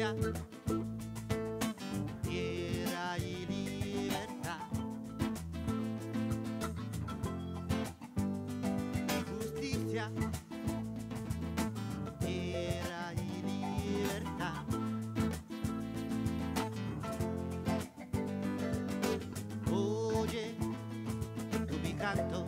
Giustizia, tierra y libertad. Justicia, tierra y libertad. Oye, tu mi canto,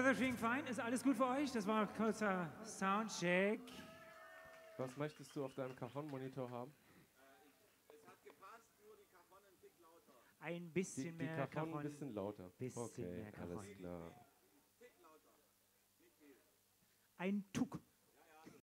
Everything fine? Ist alles gut für euch? Das war ein kurzer Soundcheck. Was möchtest du auf deinem Cajon-Monitor haben? Ein Die, bisschen die mehr Cajon Cajon. ein bisschen lauter. Bisschen okay, mehr Cajon. alles klar. Ein Tuck.